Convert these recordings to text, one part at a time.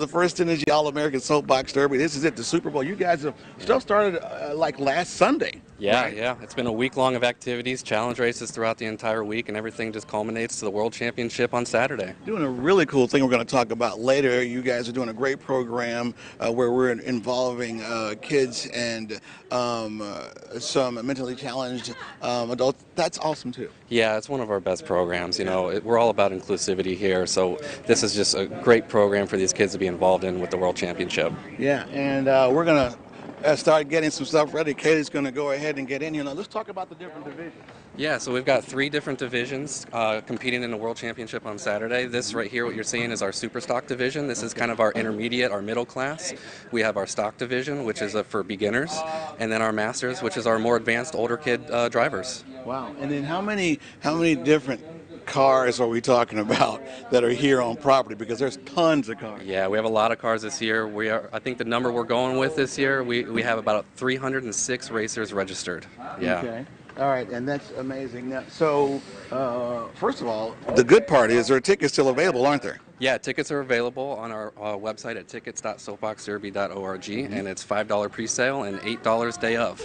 The FirstEnergy All American Soapbox Derby. This is it, the Super Bowl. You guys have stuff started uh, like last Sunday. Yeah, right? yeah. It's been a week long of activities, challenge races throughout the entire week, and everything just culminates to the World Championship on Saturday. Doing a really cool thing we're going to talk about later. You guys are doing a great program uh, where we're involving uh, kids and um, uh, some mentally challenged um, adults. That's awesome too. Yeah, it's one of our best programs. You know, it, we're all about inclusivity here, so this is just a great program for these kids to be involved in with the World Championship. Yeah, and uh, we're going to uh, start getting some stuff ready. Kaylee's going to go ahead and get in here. Now, let's talk about the different divisions. Yeah, so we've got three different divisions uh, competing in the World Championship on Saturday. This right here, what you're seeing, is our Super Stock division. This is kind of our intermediate, our middle class. We have our Stock division, which is uh, for beginners, and then our Masters, which is our more advanced, older kid uh, drivers. Wow. And then how many how many different cars are we talking about that are here on property? Because there's tons of cars. Yeah, we have a lot of cars this year. We are, I think the number we're going with this year, we, we have about 306 racers registered. Yeah. Okay. All right, and that's amazing. Now, so, uh, first of all, the good part is there are tickets still available, aren't there? Yeah, tickets are available on our uh, website at tickets.soapboxderby.org, and it's $5 pre-sale and $8 day of.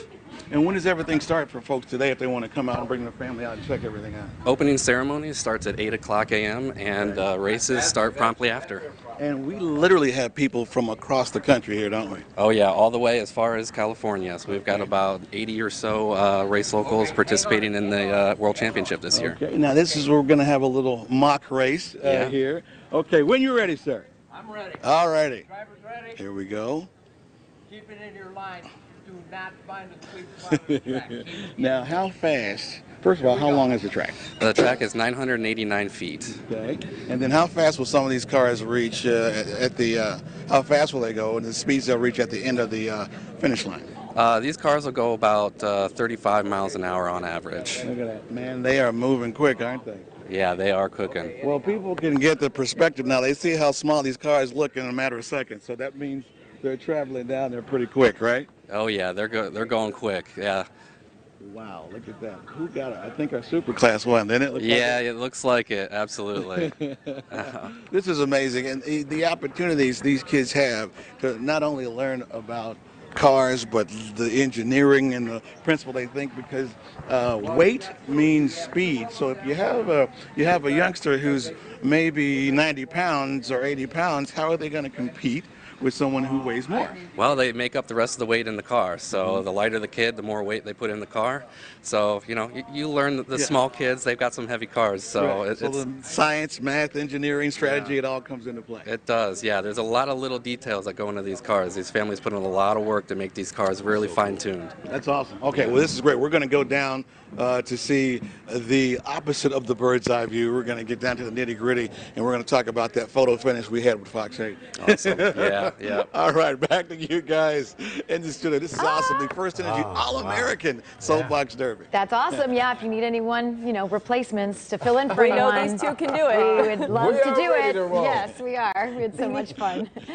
And when does everything start for folks today if they want to come out and bring their family out and check everything out? Opening ceremony starts at 8 o'clock a.m., and uh, races start promptly after. And we literally have people from across the country here, don't we? Oh, yeah, all the way as far as California. So we've got about 80 or so uh, race locals participating in the uh, World Championship this year. Okay, now this is where we're going to have a little mock race uh, Yeah. here. Okay, when you're ready, sir. I'm ready. All righty. Driver's ready. Here we go. Keep it in your line. Do not find a sweet spot on the track. Now, how fast? First of all, how long is the track? The track is 989 feet. Okay. And then how fast will some of these cars reach uh, at, at the, uh, how fast will they go and the speeds they'll reach at the end of the uh, finish line? Uh, these cars will go about uh, 35 miles an hour on average. Look at that. Man, they are moving quick, aren't they? Yeah, they are cooking. Well, people can get the perspective now. They see how small these cars look in a matter of seconds. So that means they're traveling down there pretty quick, right? Oh yeah, they're go- they're going quick. Yeah, Wow, look at that. Who got it? I think our super class won, didn't it? Look like yeah, it looks like it. Absolutely. This is amazing, and the, the opportunities these kids have to not only learn about cars, but the engineering and the principle they think because uh, weight means speed. So if you have a you have a youngster who's maybe 90 pounds or 80 pounds, how are they going to compete with someone who weighs more? well, they make up the rest of the weight in the car. So the lighter the kid, the more weight they put in the car. So you know, you, you learn that the Yeah. small kids, they've got some heavy cars. So Right. it, so it's, science, math, engineering, strategy, it all comes into play. it does. Yeah, there's a lot of little details that go into these cars. These families put in a lot of work to make these cars really fine-tuned. That's awesome. Okay, well, this is great. We're going to go down uh, to see the opposite of the bird's eye view. We're going to get down to the nitty gritty, and we're going to talk about that photo finish we had with Fox 8. Awesome. yeah, yeah. All right, back to you guys in the studio. This is awesome. The FirstEnergy All American Soapbox Derby. That's awesome. Yeah, if you need anyone, you know, replacements to fill in for We know these two can do it. We would love We to do it. to. Yes, we are. We had so much fun.